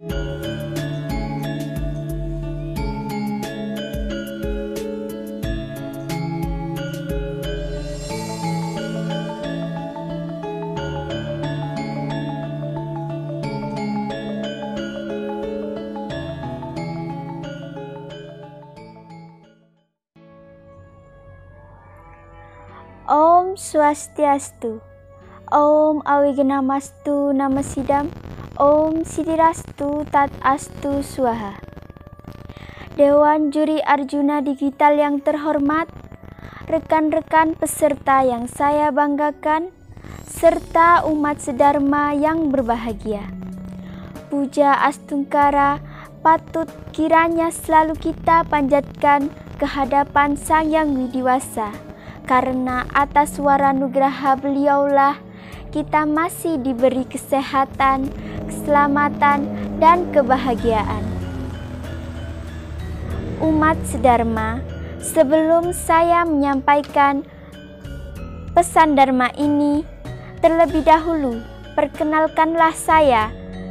Om Swastiastu. Om Awigenamastu Namasidam. Om Sidirastu Tat Astu Swaha. Dewan Juri Arjuna Digital yang terhormat, rekan-rekan peserta yang saya banggakan, serta umat sedharma yang berbahagia. Puja Astungkara patut kiranya selalu kita panjatkan kehadapan Sang Yang Widiwasa karena atas suara nugraha beliaulah kita masih diberi kesehatan, keselamatan, dan kebahagiaan. Umat sedharma, sebelum saya menyampaikan pesan dharma ini, terlebih dahulu perkenalkanlah saya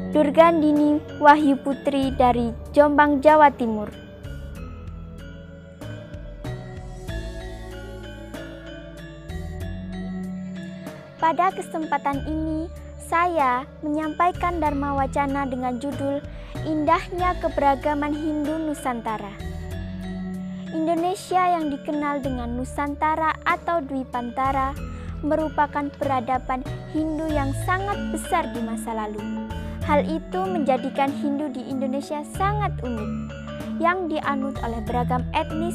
Durgandini Wahyu Putri dari Jombang, Jawa Timur. Pada kesempatan ini, saya menyampaikan Dharma Wacana dengan judul Indahnya Keberagaman Hindu Nusantara. Indonesia yang dikenal dengan Nusantara atau Dwi Pantara merupakan peradaban Hindu yang sangat besar di masa lalu. Hal itu menjadikan Hindu di Indonesia sangat unik, yang dianut oleh beragam etnis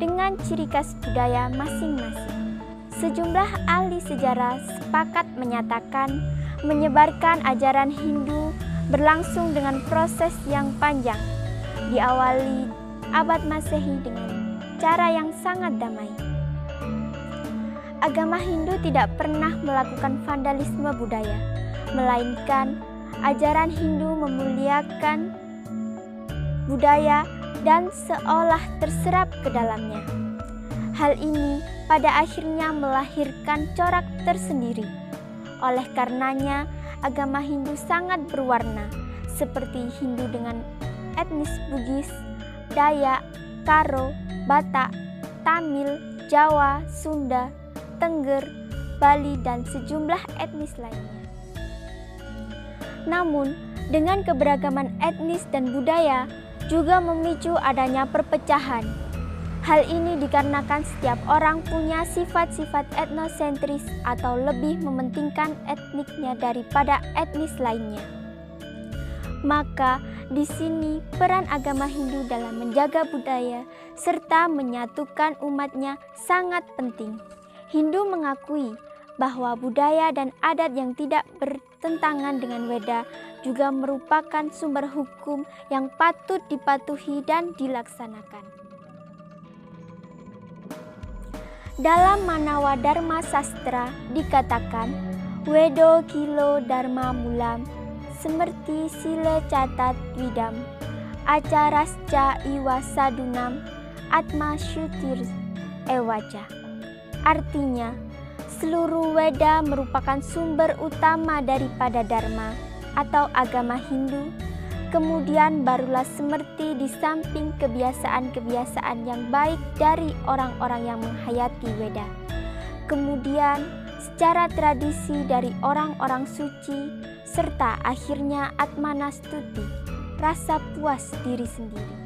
dengan ciri khas budaya masing-masing. Sejumlah ahli sejarah sepakat menyatakan menyebarkan ajaran Hindu berlangsung dengan proses yang panjang, diawali abad Masehi dengan cara yang sangat damai. Agama Hindu tidak pernah melakukan vandalisme budaya, melainkan ajaran Hindu memuliakan budaya dan seolah terserap ke dalamnya. Hal ini pada akhirnya melahirkan corak tersendiri. Oleh karenanya, agama Hindu sangat berwarna, seperti Hindu dengan etnis Bugis, Dayak, Karo, Batak, Tamil, Jawa, Sunda, Tengger, Bali, dan sejumlah etnis lainnya. Namun, dengan keberagaman etnis dan budaya juga memicu adanya perpecahan Hal ini dikarenakan setiap orang punya sifat-sifat etnosentris atau lebih mementingkan etniknya daripada etnis lainnya. Maka di sini peran agama Hindu dalam menjaga budaya serta menyatukan umatnya sangat penting. Hindu mengakui bahwa budaya dan adat yang tidak bertentangan dengan Weda juga merupakan sumber hukum yang patut dipatuhi dan dilaksanakan. Dalam Manawa Dharma Sastra dikatakan, Wedo kilo dharma mulam, semerti sile catat widam, acarasca iwa sadunam, atma syutir ewaja. Artinya, seluruh Weda merupakan sumber utama daripada Dharma atau agama Hindu Kemudian barulah semerti di samping kebiasaan-kebiasaan yang baik dari orang-orang yang menghayati Weda. Kemudian secara tradisi dari orang-orang suci serta akhirnya Atmanastuti, rasa puas diri sendiri.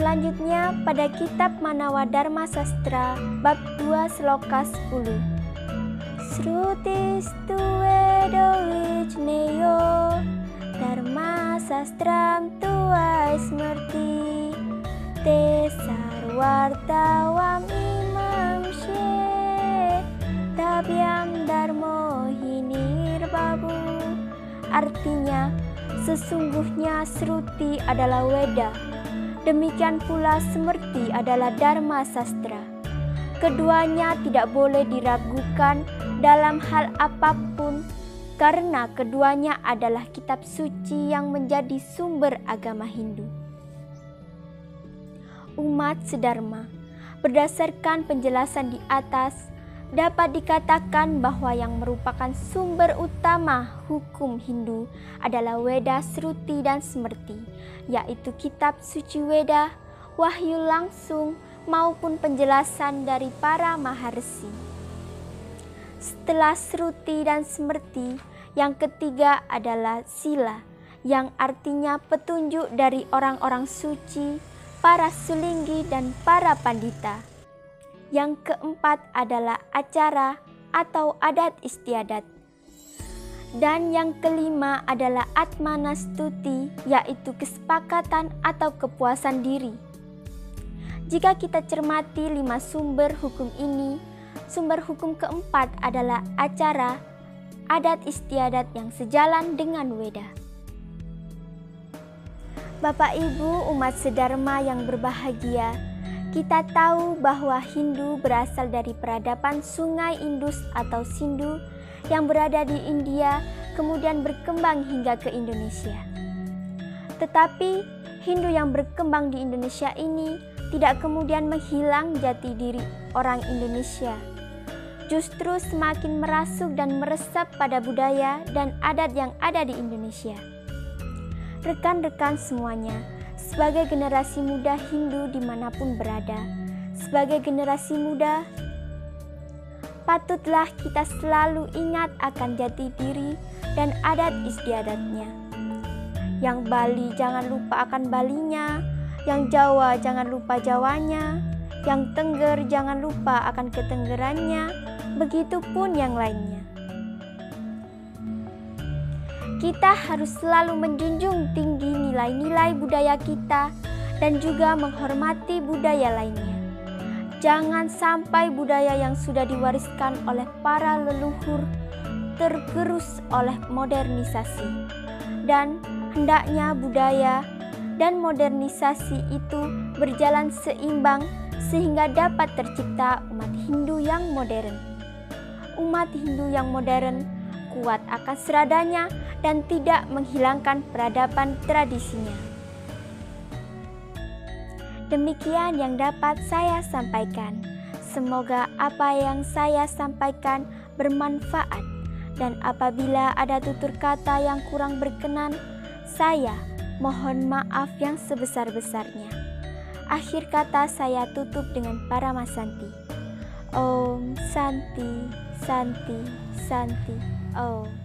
Selanjutnya pada kitab Manawa Dharma Sastra bab 2 Seloka 10 Srutistu Wedowicneyo Dharma Sastram Tua Smerti Te Sarwartawam Imam She Tabiam Darmo Hinir Babu Artinya, sesungguhnya Sruti adalah Weda, demikian pula Semerti adalah Dharma Sastra. Keduanya tidak boleh diragukan dalam hal apa pun karena keduanya adalah kitab suci yang menjadi sumber agama Hindu. Umat Sedharma, berdasarkan penjelasan di atas, dapat dikatakan bahwa yang merupakan sumber utama hukum Hindu adalah Weda, Sruti, dan Smrti, yaitu kitab suci Weda, wahyu langsung, maupun penjelasan dari para maharsi. Setelah Sruti dan Smrti, yang ketiga adalah Sila, yang artinya petunjuk dari orang-orang suci, para sulinggi, dan para pandita yang keempat adalah acara atau adat istiadat. Dan yang kelima adalah atmanastuti, yaitu kesepakatan atau kepuasan diri. Jika kita cermati lima sumber hukum ini, sumber hukum keempat adalah acara, adat istiadat yang sejalan dengan Weda. Bapak Ibu umat sedharma yang berbahagia, kita tahu bahwa Hindu berasal dari peradaban Sungai Indus atau Sindu yang berada di India, kemudian berkembang hingga ke Indonesia. Tetapi Hindu yang berkembang di Indonesia ini tidak kemudian menghilang jati diri orang Indonesia. Justru semakin merasuk dan meresap pada budaya dan adat yang ada di Indonesia. Rekan-rekan semuanya, sebagai generasi muda Hindu di mana pun berada, sebagai generasi muda, patutlah kita selalu ingat akan jati diri dan adat istiadatnya. Yang Bali jangan lupa akan Balinya, yang Jawa jangan lupa Jawanya, yang Tengger jangan lupa akan ketenggerannya, begitupun yang lainnya. Kita harus selalu menjunjung tinggi nilai-nilai budaya kita dan juga menghormati budaya lainnya. Jangan sampai budaya yang sudah diwariskan oleh para leluhur tergerus oleh modernisasi. Dan hendaknya budaya dan modernisasi itu berjalan seimbang sehingga dapat tercipta umat Hindu yang modern. Umat Hindu yang modern kuat akan seradanya dan tidak menghilangkan peradaban tradisinya. Demikian yang dapat saya sampaikan. Semoga apa yang saya sampaikan bermanfaat dan apabila ada tutur kata yang kurang berkenan, saya mohon maaf yang sebesar-besarnya. Akhir kata saya tutup dengan para masanti. Om Santi, Santi, Santi. Oh.